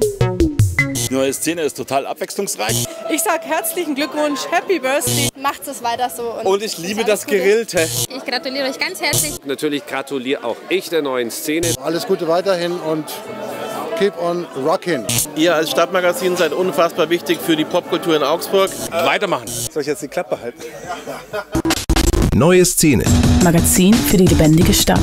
Die neue Szene ist total abwechslungsreich. Ich sage herzlichen Glückwunsch, Happy Birthday. Macht es weiter so. Und ich liebe das Gerillte. Ich gratuliere euch ganz herzlich. Natürlich gratuliere auch ich der neuen Szene. Alles Gute weiterhin und keep on rocking. Ihr als Stadtmagazin seid unfassbar wichtig für die Popkultur in Augsburg. Weitermachen. Soll ich jetzt die Klappe halten? Neue Szene. Magazin für die lebendige Stadt.